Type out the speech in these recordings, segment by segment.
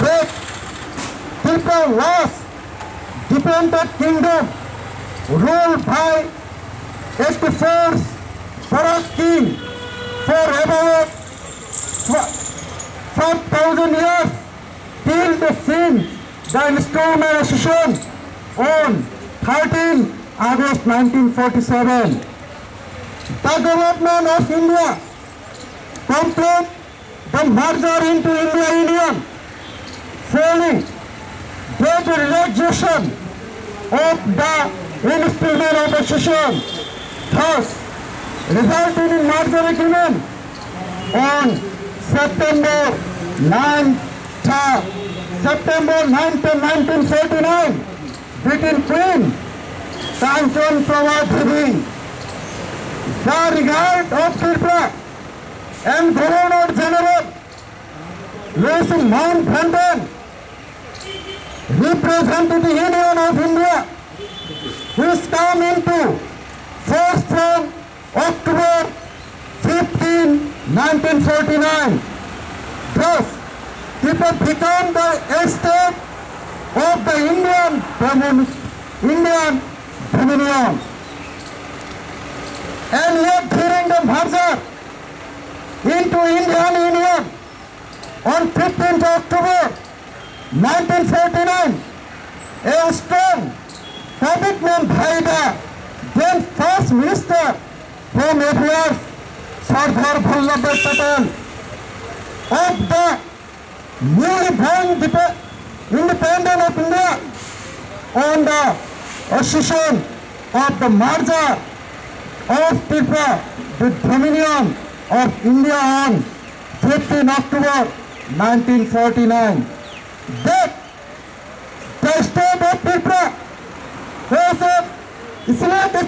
that Tripura was dependent kingdom ruled by 84 Bharat king for about 5,000 years till the sin the instrument accession on 13 August 1947. The government of India complete the merger into India Union following the relaxation of the instrument of accession thus resulting in merger agreement on September 9th, uh, September 9th, 1949 between Queen Kanchan Prabha the regard of Tripura and Governor General Louis Mountbatten represented the Union of India which come into force from October 15, 1949. Thus, Tibet became the estate of the Indian Dominion. Indian Dominion. And yet during the merger into Indian Union on 15th October 1949, a strong commitment by the then First Minister Home Affairs Sardar Vallabhbhai Patel of the newly born independent of India on the accession of the merger of Tripura with Dominion of India on 15 October 1949.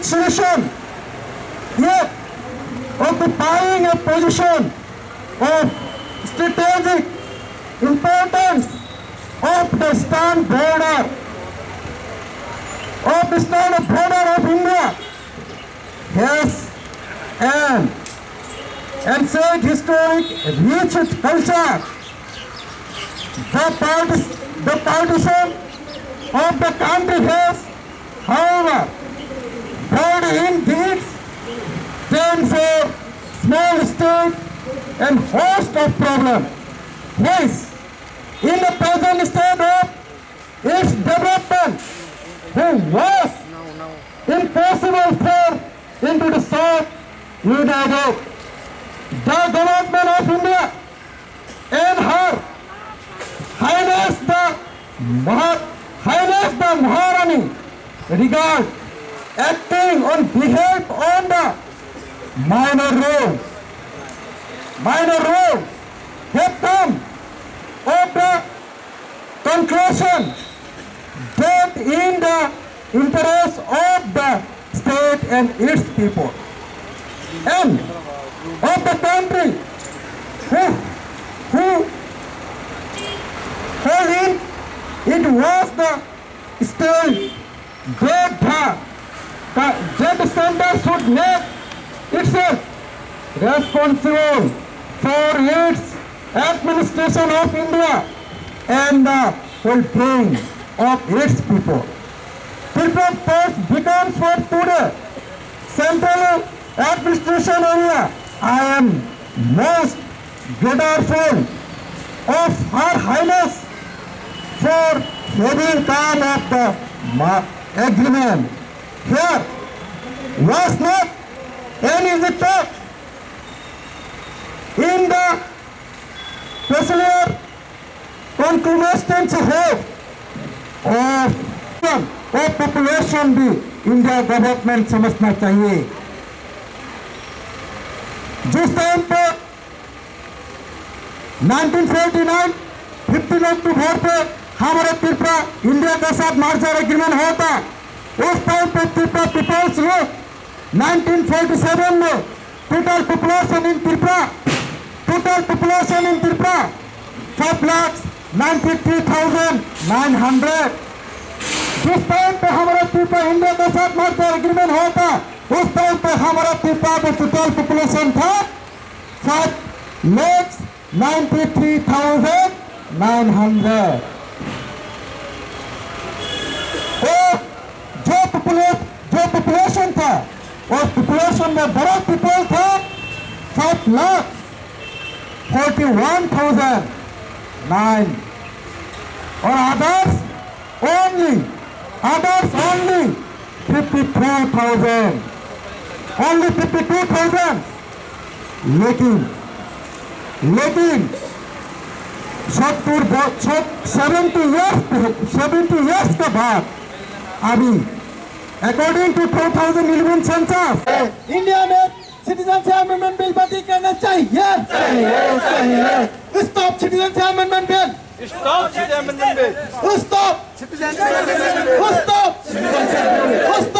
Exhibition yet occupying a position of strategic importance of the eastern border of the eastern border of India has an ancient historic rich culture. The, partis the partition of the country has, however, brought in deeds then for small state and host of problem. Yes, in the present state of its development, who was impossible for into the south United. The government of India and her Highness the Highness the Maharani regard acting on behalf on the minor roles. Minor roles have come of the conclusion that in the interest of the state and its people and of the country who wherein it was the that the, the, that the center should make itself responsible for its administration of India and the well-being of its people. People first becomes for today central administration area. I am most grateful of Her Highness for having come of the agreement. Here was not any victor in the peculiar concomitant hope of of population भी India government समझना चाहिए जिस time पे 1949 15 अक्टूबर पे हमारे Tripura India के साथ मार्चर agreement हुआ था। उस टाइम पे त्रिपुरा पीपल्स लोग 1947 में total population in Tripura total population in Tripura five lakh ninety three thousand nine hundred जिस टाइम पे हमारा त्रिपुरा इंडिया के साथ मार्चर एग्रीमेंट हुआ था, उस टाइम पे हमारा त्रिपुरा में टोटल पॉपुलेशन था five lakhs ninety three thousand nine hundred population था। उस पॉपुलेशन में बड़ा पीपल था, सात lakh forty one thousand nine और others only others only fifty three thousand only fifty two thousand लेकिन लेकिन, सत्तर सेवेंटी ईयर्स सेवेंटी ईयर्स के बाद, अभी according to two thousand eleven census India में सिटीजन अमेंडमेंट बिल पारित करना चाहिए। Stop citizen amendment bill Stop the amendment bill. Stop stop stop stop